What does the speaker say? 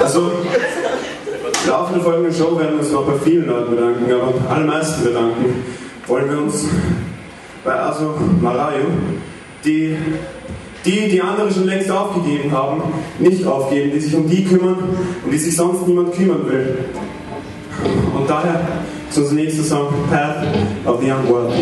Also, im Laufe der folgenden Show werden wir uns noch bei vielen Leuten bedanken, aber bei allermeisten bedanken wollen wir uns bei Aso Marayu, die, die, die andere schon längst aufgegeben haben, nicht aufgeben, die sich um die kümmern, um die sich sonst niemand kümmern will. Und daher ist unser nächster Song Path of the Young World.